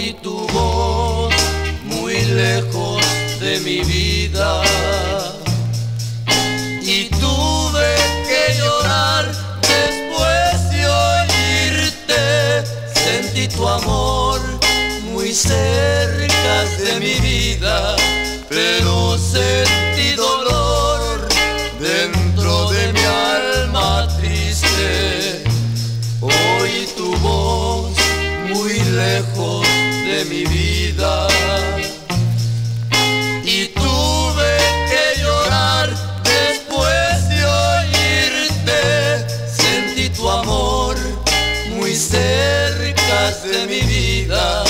oí tu voz muy lejos de mi vida y tuve que llorar después de oírte. Sentí tu amor muy cerca de mi vida, pero sentí dolor dentro de mi alma triste. Oí tu voz muy lejos mi vida. Y tuve que llorar después de oírte. Sentí tu amor muy cerca de mi vida.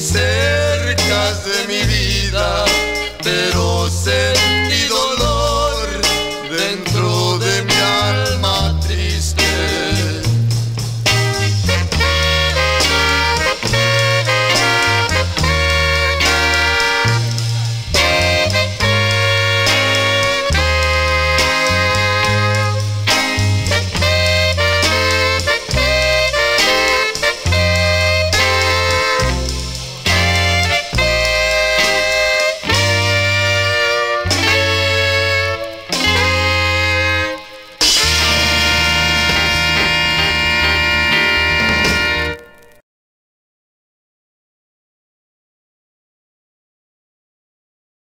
cerca de mi vida.